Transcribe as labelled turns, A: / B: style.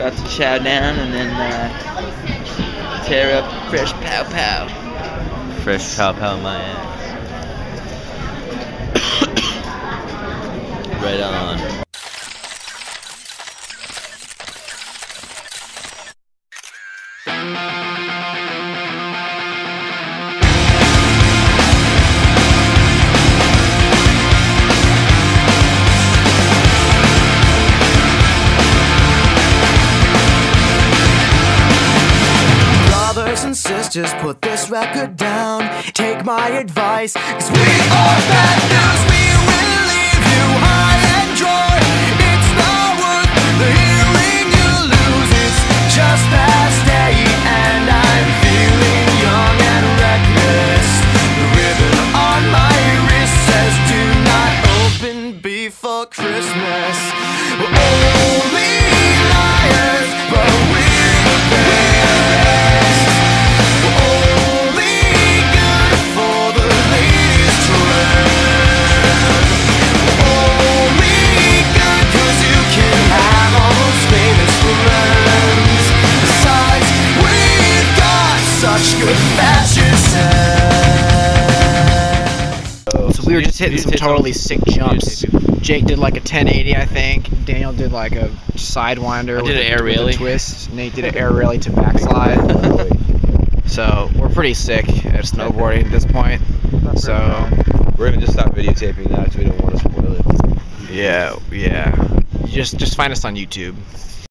A: About to chow down and then uh, tear up fresh pow pow.
B: Fresh pow pow my ass. right on.
C: Brothers and sisters, put this record down. Take my advice, cause we are bad news. We will leave you high and dry. It's not worth the hearing you lose. It's just past eight, and I'm feeling young and reckless. The ribbon on my wrist says, Do not open before Christmas. We're
D: So we were just hitting some totally sick jumps. Jake did like a 1080, I think. Daniel did like a sidewinder.
B: I did
D: with
B: an
D: a-
B: air
D: with a
B: railie.
D: twist. Nate did an air railie to backslide. so we're pretty sick at snowboarding at this point. So
E: We're gonna just stop videotaping that because we don't want to spoil it.
D: yeah, yeah. Just just find us on YouTube.